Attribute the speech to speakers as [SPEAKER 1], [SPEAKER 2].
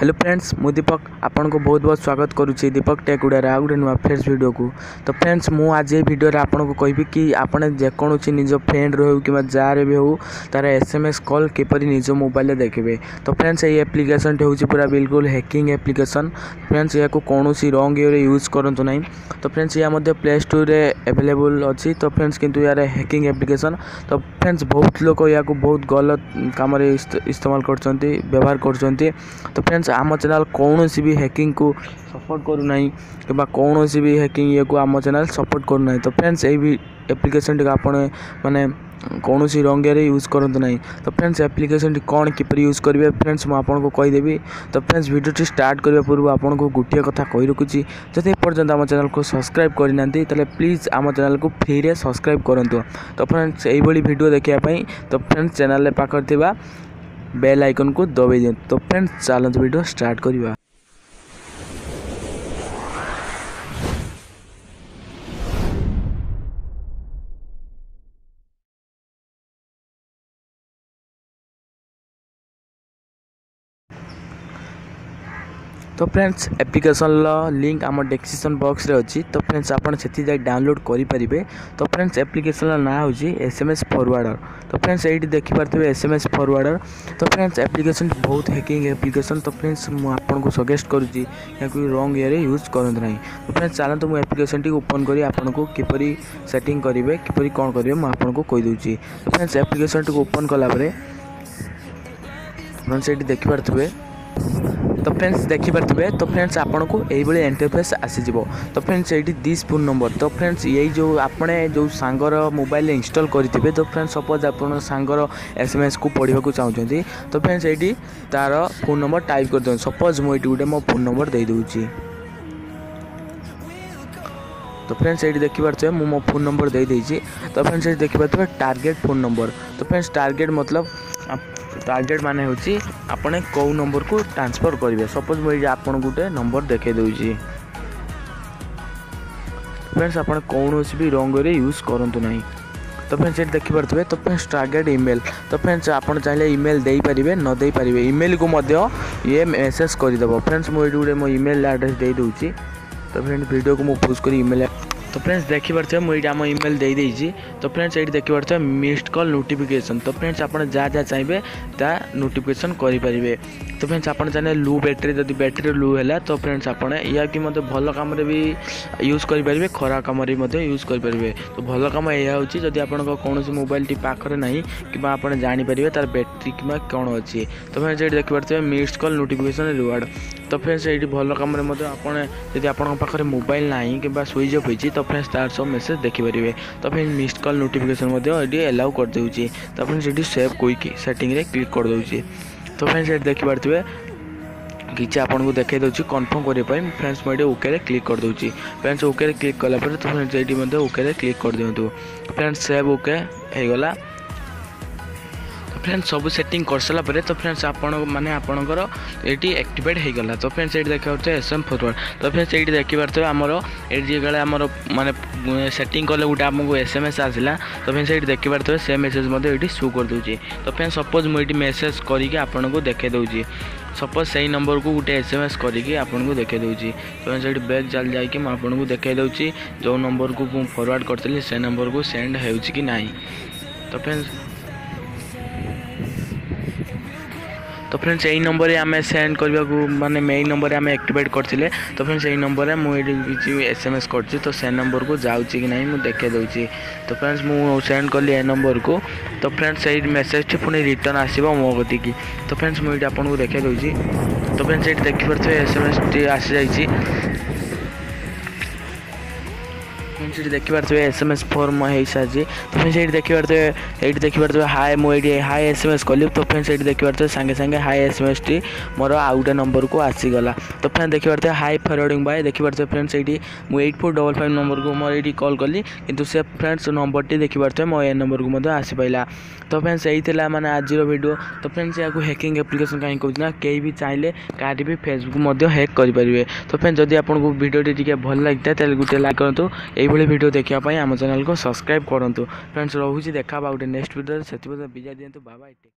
[SPEAKER 1] hello friends मु दीपक आपन को बहुत बहुत स्वागत करुँच दीपक टेकुडार आ गए नुआ फ्रेंड्स भिड को तो फ्रेंड्स मुझे आज ये भिडियो आपन को कहबी कि आपने जेकोण निज फ्रेंड रो कि रे भी हो तार एस एम एस कल किपर निज मोबाइल देखिए तो फ्रेंड्स ये एप्लीकेशन टे हूँ पूरा बिल्कुल हैकिंग एप्लिकेसन फ्रेंड्स या कौन रंग ये यूज करूँ ना तो फ्रेंड्स या प्ले स्टोर अवेलेबल अच्छी तो फ्रेंड्स किंतु यार हैकिंग एप्लीकेशन तो फ्रेंड्स बहुत लोग या बहुत गलत कम इस्तेमाल कर व्यवहार कर तो फ्रेंड्स ଆମ ଚ୍ୟାନେଲ୍ କୌଣସି ବି ହ୍ୟାକିଂକୁ ସପୋର୍ଟ କରୁନାହିଁ କିମ୍ବା କୌଣସି ବି ହ୍ୟାକିଂ ଇଏକୁ ଆମ ଚ୍ୟାନେଲ୍ ସପୋର୍ଟ କରୁନାହିଁ ତ ଫ୍ରେଣ୍ଡସ୍ ଏହି ଆପ୍ଲିକେସନ୍ଟିକୁ ଆପଣ ମାନେ କୌଣସି ରଙ୍ଗରେ ୟୁଜ୍ କରନ୍ତୁ ନାହିଁ ତ ଫ୍ରେଣ୍ଡସ୍ ଆପ୍ଲିକେସନ୍ଟି କ'ଣ କିପରି ୟୁଜ୍ କରିବେ ଫ୍ରେଣ୍ଡସ୍ ମୁଁ ଆପଣଙ୍କୁ କହିଦେବି ତ ଫ୍ରେଣ୍ଡସ୍ ଭିଡ଼ିଓଟି ଷ୍ଟାର୍ଟ କରିବା ପୂର୍ବରୁ ଆପଣଙ୍କୁ ଗୋଟିଏ କଥା କହି ରଖୁଛି ଯଦି ଏପର୍ଯ୍ୟନ୍ତ ଆମ ଚ୍ୟାନେଲ୍କୁ ସବସ୍କ୍ରାଇବ୍ କରିନାହାନ୍ତି ତାହେଲେ ପ୍ଲିଜ୍ ଆମ ଚ୍ୟାନେଲ୍କୁ ଫ୍ରିରେ ସବସ୍କ୍ରାଇବ୍ କରନ୍ତୁ ତ ଫ୍ରେଣ୍ଡସ୍ ଏଇଭଳି ଭିଡ଼ିଓ ଦେଖିବା ପାଇଁ ତ ଫ୍ରେଣ୍ଡସ୍ ଚ୍ୟାନେଲ୍ ପାଖରେ ଥିବା बेल आइकन को दबाई दियନ୍ତୁ तो फ्रेंड्स चलते वीडियो स्टार्ट करवा তো ଫ୍ରେଣ୍ଡସ୍ ଆପ୍ଲିକେସନ୍ର ଲିଙ୍କ୍ ଆମ ଡେସ୍କ୍ରିପ୍ସନ୍ ବକ୍ସରେ ଅଛି ତ ଫ୍ରେଣ୍ଡସ୍ ଆପଣ ସେଠି ଯାଇ ଡାଉନଲୋଡ଼୍ କରିପାରିବେ ତ ଫ୍ରେଣ୍ଡସ୍ ଆପ୍ଲିକେସନ୍ର ନାଁ ହେଉଛି ଏସ୍ ଏମ୍ ଏସ୍ ଫରୱାର୍ଡ଼ର ତ ଫ୍ରେଣ୍ଡସ୍ ଏଇଠି ଦେଖିପାରୁଥିବେ ଏସ୍ ଏମ୍ ଏସ୍ ଫରୱାର୍ଡ଼ର ତ ଫ୍ରେଣ୍ଡସ୍ ଆପ୍ଲିକେସନ୍ ବହୁତ ହ୍ୟାକିଂ ଆପ୍ଲିକେସନ୍ ତ ଫ୍ରେଣ୍ଡସ୍ ମୁଁ ଆପଣଙ୍କୁ ସଜେଷ୍ଟ କରୁଛି ଏହାକୁ ରଙ୍ଗ ଇଏରେ ୟୁଜ୍ କରନ୍ତୁ ନାହିଁ ତ ଫ୍ରେଣ୍ଡସ୍ ଚାଲନ୍ତୁ ମୁଁ ଆପ୍ଲିକେସନ୍ଟିକୁ ଓପନ୍ କରି ଆପଣଙ୍କୁ କିପରି ସେଟିଂ କରିବେ କିପରି କ'ଣ କରିବେ ମୁଁ ଆପଣଙ୍କୁ କହିଦେଉଛି ତ ଫ୍ରେଣ୍ଡସ୍ ଆପ୍ଲିକେସନ୍ଟିକୁ ଓପନ୍ କଲା ପରେ ଆପଣ ସେଇଠି ଦେଖିପାରୁଥିବେ তো ଫ୍ରେଣ୍ଡସ୍ ଦେଖିପାରୁଥିବେ ତ ଫ୍ରେଣ୍ଡସ୍ ଆପଣଙ୍କୁ ଏଇଭଳି ଇଣ୍ଟରଫେସ୍ ଆସିଯିବ ତ ଫ୍ରେଣ୍ଡସ୍ ଏଇଠି ଦିସ୍ ଫୋନ୍ ନମ୍ବର ତ ଫ୍ରେଣ୍ଡସ୍ ଏଇ ଯେଉଁ ଆପଣ ଯେଉଁ ସାଙ୍ଗର ମୋବାଇଲରେ ଇନଷ୍ଟଲ୍ କରିଥିବେ ତ ଫ୍ରେଣ୍ଡସ୍ ସପୋଜ୍ ଆପଣ ସାଙ୍ଗର ଏସ୍ ଏମ୍ ଏସ୍କୁ ପଢ଼ିବାକୁ ଚାହୁଁଛନ୍ତି ତ ଫ୍ରେଣ୍ଡସ୍ ଏଇଠି ତା'ର ଫୋନ୍ ନମ୍ବର ଟାଇପ୍ କରିଦିଅନ୍ତୁ ସପୋଜ୍ ମୁଁ ଏଇଠି ଗୋଟେ ମୋ ଫୋନ୍ ନମ୍ବର ଦେଇଦେଉଛି তো ফ্রেন্ডস এইটি দেখিপারে মু মো ফোন নম্বর দিয়ে দিয়েছি তো ফ্রেন্ডস এইটি দেখিপারে টার্গেট ফোন নম্বর তো ফ্রেন্ডস টার্গেট মতলব টার্গেট মানে হচ্ছে আপনার কেউ নম্বরকু ট্রান্সফর করবে সপোজ মু আপনার গোটে নম্বর দেখাই দেছি ফ্রেন্ডস আপনার কৌশি বি রঙরে ইউজ করতু না তো ফ্রেন্ডস এটি দেখিপারে তো ফ্রেন্ডস টার্গেট ইমেল তো ফ্রেন্ডস আপনার চাইলে ইমেল দিয়ে নদেইপারে ইমেলকু ইয়ে মেসেজ করেদেব ফ্রেন্ডস মু এটি গোটে মো ইমেল আড্রেস দিয়ে দেছি তো ফ্রেন্ড ভিডিওকে মু পোস্ট করে ইমেল তো ফ্রেন্ডস দেখিপারে মু এইটা আমার ইমেল দিয়ে দিয়েছি তো ফ্রেন্ডস এইটি দেখিপারে মিসড কল নোটিফিকেসন তো ফ্রেন্ডস আপনার যা যা চাইবে তা নোটিফিকেসন করে তো ফ্রেন্ডস আপনার জানে লু ব্যাটেরি যদি ব্যাটেরি লু হলে তো ফ্রেন্ডস আপনার ইয়া কি মধ্যে ভাল কামরে বি ইউজ করে খরা কামরে মধ্যে ইউজ করে তো ভাল কাম এ হচ্ছে যদি আপনার কৌশি মোবাইলটি পাখে না কিংবা আপনার জাঁপারে তার ব্যাটেরি কিংবা কোণ অ তো ফ্রেন্ডস এইটি দেখিপারে মিসড কল নোটিফিকেসন রিওয়ার্ড तो फ्रेंड्स ये भल कम आपड़ी आपर मोबाइल ना कि स्विच अफ होती तो फ्रेंड्स तार सब मेसेज देखिपारे तो फ्रेंड्स मिस्ड कल नोटिफिकेसन ये एलाउ करदे तो फ्रेंड्स ये सेव क्विक सेटिंग क्लिक कर करदे तो फ्रेंड्स ये देखिपारे कि आपको देखे कनफर्म करने फ्रेंड्स मुझे ओके क्लिक करदे फ्रेंड्स ओके क्लिक कलापर तो फ्रेंड्स ये ओके क्लिक कर दिंतु फ्रेंड्स सेव ओके ফ্রেন্ডস সবু সেটিং କରିସାରିଲା ପରେ ତ ଫ୍ରେଣ୍ଡସ୍ ଆପଣମାନେ ଆପଣଙ୍କର ଏଇଠି ଆକ୍ଟିଭେଟ୍ ହେଇଗଲା ତ ଫ୍ରେଣ୍ଡସ୍ ଏଇଠି ଦେଖିପାରୁଥିବେ ଏସ୍ ଏମ୍ ଫରୱାର୍ଡ଼ ତ ଫ୍ରେଣ୍ଡସ୍ ଏଇଠି ଦେଖିପାରୁଥିବେ ଆମର ଏଇଠି ଯେତେବେଳେ ଆମର ମାନେ ସେଟିଂ କଲେ ଗୋଟେ ଆମକୁ ଏସ୍ ଏମ୍ ଏସ୍ ଆସିଲା ତ ଫ୍ରେଣ୍ଡସ୍ ଏଇଠି ଦେଖିପାରୁଥିବେ ସେ ମେସେଜ୍ ମଧ୍ୟ ଏଇଠି ସୁ କରିଦେଉଛି ତ ଫ୍ରେଣ୍ଡସ୍ ସପୋଜ୍ ମୁଁ ଏଇଠି ମେସେଜ୍ କରିକି ଆପଣଙ୍କୁ ଦେଖାଇ ଦେଉଛି ସପୋଜ୍ ସେଇ ନମ୍ବରକୁ ଗୋଟେ ଏସ୍ ଏମ୍ ଏସ୍ କରିକି ଆପଣଙ୍କୁ ଦେଖାଇ ଦେଉଛି ତ ସେଇଠି ବ୍ୟାକ୍ ଚାଲି ଯାଇକି ମୁଁ ଆପଣଙ୍କୁ ଦେଖାଇ ଦେଉଛି ଯେଉଁ ନମ୍ବରକୁ ମୁଁ ଫରୱାର୍ଡ଼ କରିଥିଲି ସେ ନମ୍ବରକୁ ସେଣ୍ଡ ହେଉଛି କି ନାହିଁ ତ ଫ୍ରେଣ୍ଡସ୍ তো ଫ୍ରେଣ୍ଡସ୍ ଏଇ ନମ୍ବରରେ ଆମେ ସେଣ୍ଡ କରିବାକୁ ମାନେ ଏଇ ନମ୍ବରରେ ଆମେ ଆକ୍ଟିଭେଟ୍ କରିଥିଲେ ତ ଫ୍ରେଣ୍ଡସ୍ ଏଇ ନମ୍ବରରେ ମୁଁ ଏଠି କିଛି ଏସ୍ ଏମ୍ ଏସ୍ କରିଛି ତ ସେ ନମ୍ବରକୁ ଯାଉଛି କି ନାହିଁ ମୁଁ ଦେଖାଇ ଦେଉଛି ତ ଫ୍ରେଣ୍ଡସ୍ ମୁଁ ସେଣ୍ଡ କଲି ଏ ନମ୍ବରକୁ ତ ଫ୍ରେଣ୍ଡସ୍ ସେଇ ମେସେଜଟି ପୁଣି ରିଟର୍ନ ଆସିବ ମୋ କତିକି ତ ଫ୍ରେଣ୍ଡସ୍ ମୁଁ ଏଇଠି ଆପଣଙ୍କୁ ଦେଖାଇ ଦେଉଛି ତ ଫ୍ରେଣ୍ଡସ୍ ଏଇଠି ଦେଖିପାରୁଥିବେ ଏସ୍ ଏମ୍ ଏସ୍ଟି ଆସିଯାଇଛି ସେଇଠି ଦେଖିପାରୁଥିବେ ଏସ୍ ଏମ୍ ଏସ୍ ଫର୍ମ ହେଇସାରିଛି ତୁମେ ସେଇଠି ଦେଖିପାରୁଥିବେ ଏଇଠି ଦେଖିପାରୁଥିବେ ହାଏ ମୁଁ ଏଇଠି ହାଏ ଏସ୍ ଏମ୍ ଏସ୍ କଲି ତ ଫ୍ରେଣ୍ଡ ସେଇଠି ଦେଖିପାରୁଥିବେ ସାଙ୍ଗେ ସାଙ୍ଗେ ହାଏ ଏସ୍ ଏମ୍ ଏସ୍ଟି ମୋର ଆଉ ଗୋଟେ ନମ୍ବରକୁ ଆସିଗଲା ତ ଫ୍ରେଣ୍ଡ ଦେଖିପାରୁଥିବେ ହାଇ ଫରୱାର୍ଡ଼ିଂ ବାଏ ଦେଖିପାରୁଥିବେ ଫ୍ରେଣ୍ଡ ସେଇଠି ମୁଁ ଏଇଟ୍ ଫୋର୍ ଡବଲ୍ ଫାଇଭ୍ ନମ୍ବରକୁ ମୋର ଏଇଠି କଲ୍ କଲି କିନ୍ତୁ ସେ ଫ୍ରେଣ୍ଡ ସେ ନମ୍ବରଟି ଦେଖିପାରୁଥିବେ ମୋ ଏ ନମ୍ବରକୁ ମଧ୍ୟ ଆସିପାରିଲା ତ ଫ୍ରେଣ୍ଡ ସେଇ ଥିଲା ମାନେ ଆଜିର ଭିଡ଼ିଓ ତ ଫ୍ରେଣ୍ଡ ସେ ଏହାକୁ ହ୍ୟାକିଂ ଆପ୍ଲିକେସନ୍ କାହିଁକି କହୁଛି ନା କେହି ବି ଚାହିଁଲେ କାହାରି ବି ଫେସବୁକ୍ ମଧ୍ୟ ହ୍ୟାକ୍ କରିପାରିବେ ତ ଫ୍ରେଣ୍ଡ ଯଦି ଆପଣଙ୍କୁ ଭିଡ଼ିଓଟି ଟିକେ ଭଲ ଲାଗିଥାଏ ତାହେଲେ ଗୋଟେ ଲାଇକ୍ କରନ୍ତୁ ଏଇଭଳି ଭିଡ଼ିଓ ଦେଖିବା ପାଇଁ ଆମ ଚ୍ୟାନେଲ୍କୁ ସବସ୍କ୍ରାଇବ୍ କରନ୍ତୁ ଫ୍ରେଣ୍ଡସ୍ ରହୁଛି ଦେଖା ହେବ ଗୋଟେ ନେକ୍ସଟ ଭିଡ଼ିଓରେ ସେଥିପାଇଁ ବିଜା ଦିଅନ୍ତୁ ବାବା